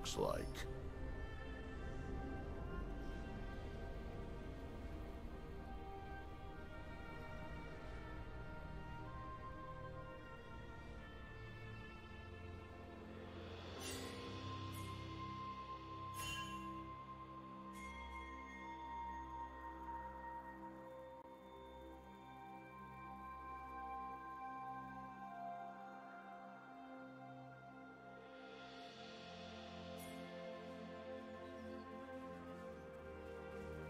looks like.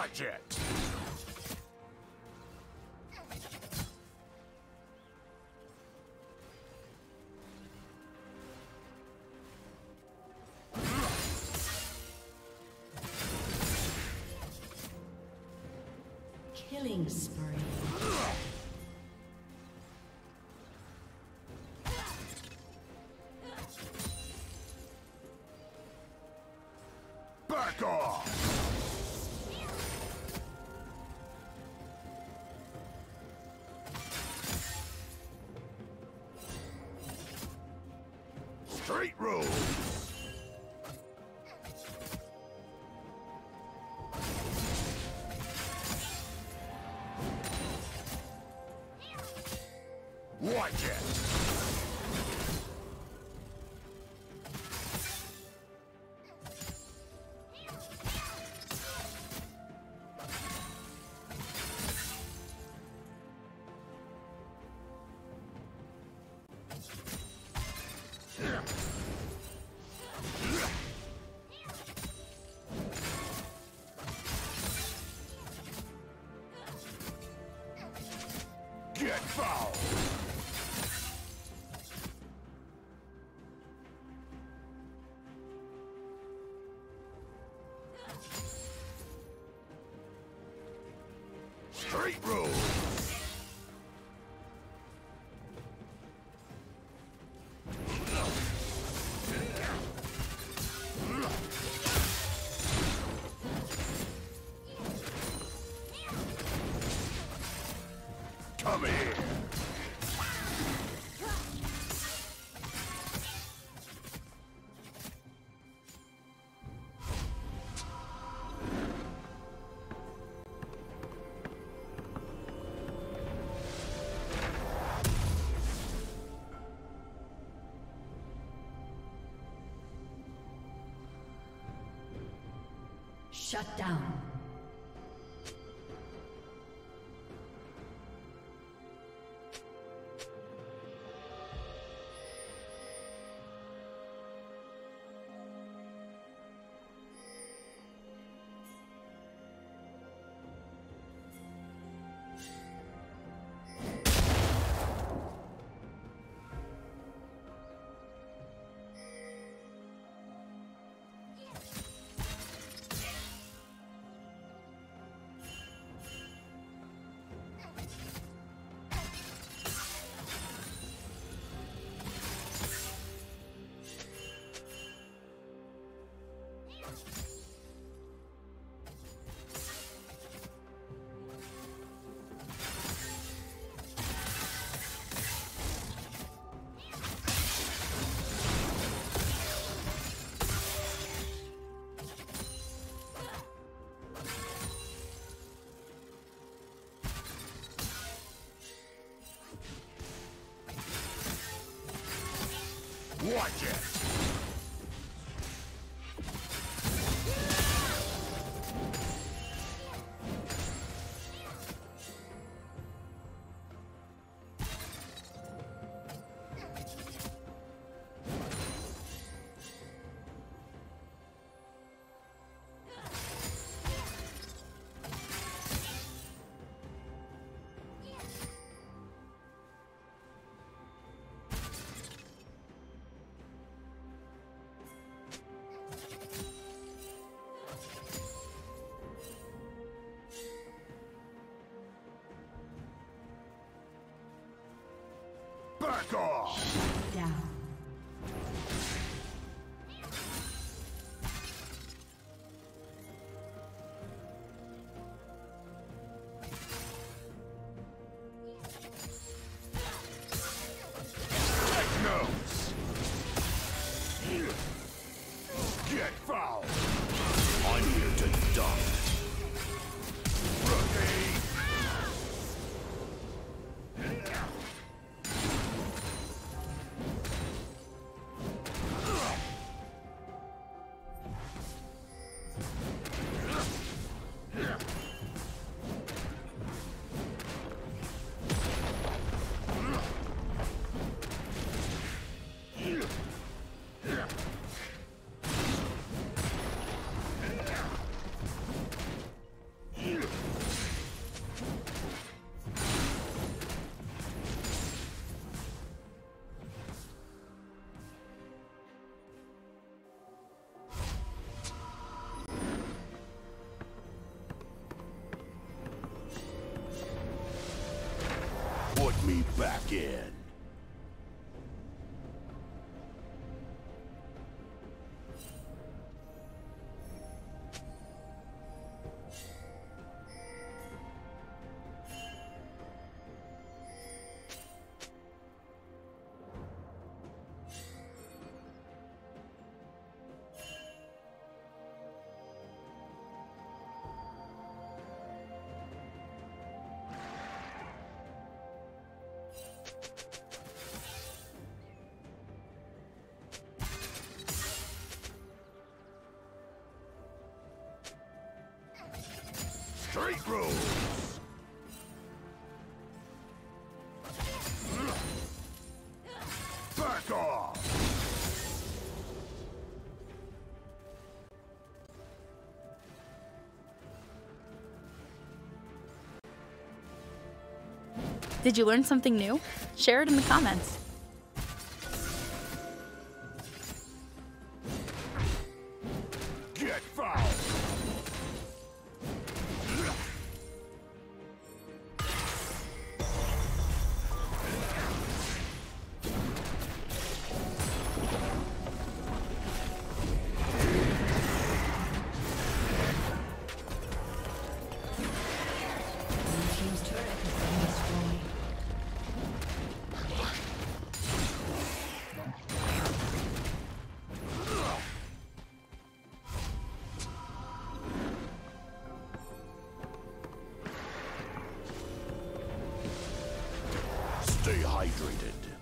Watch it! Killing spree. Straight rules! Straight rules! Shut down. Watch it! Back me back in. Rules. Back off. Did you learn something new? Share it in the comments. Stay hydrated.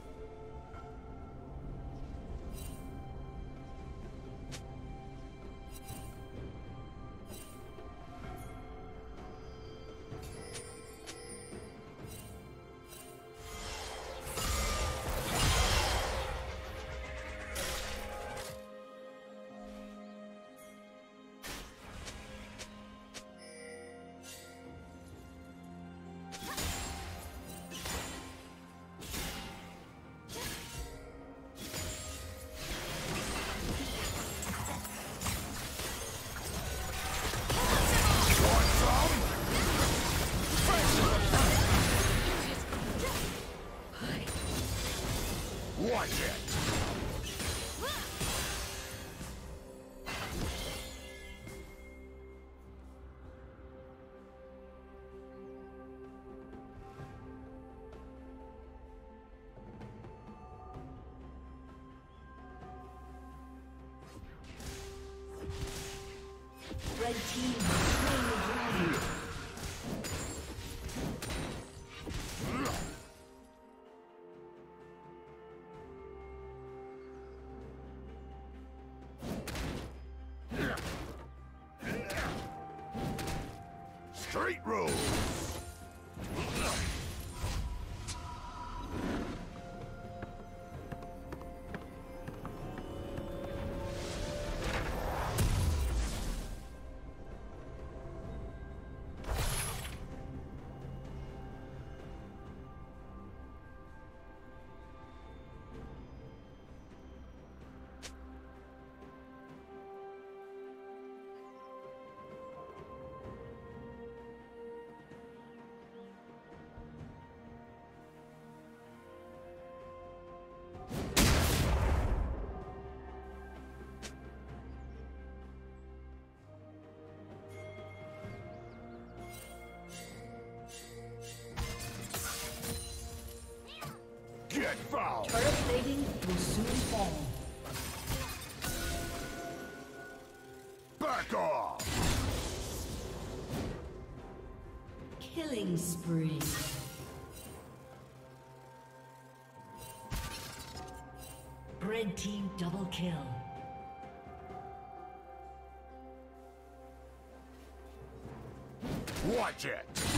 Straight rules! Foul! Turret plating will soon fall. Back off! Killing spree. Red team double kill. Watch it!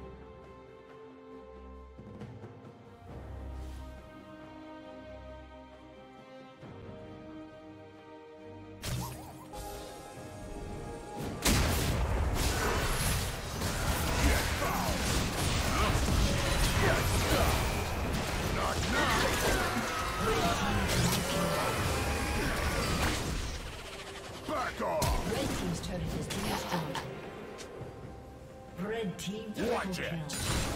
Red team Watch it. kill. Straight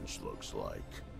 bench looks like.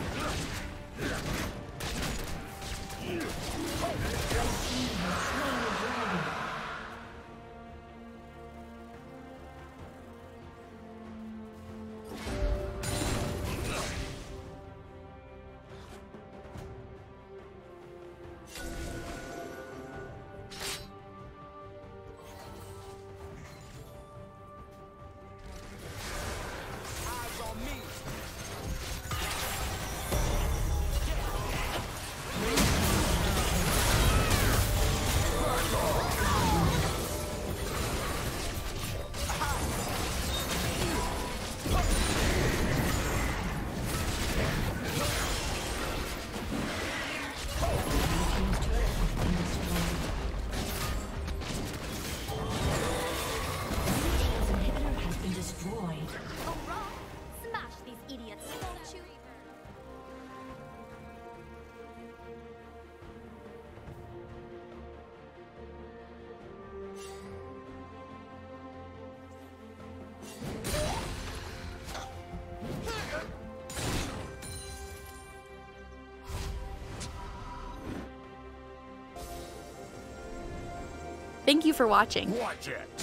team's turret has been Thank you for watching. Watch it!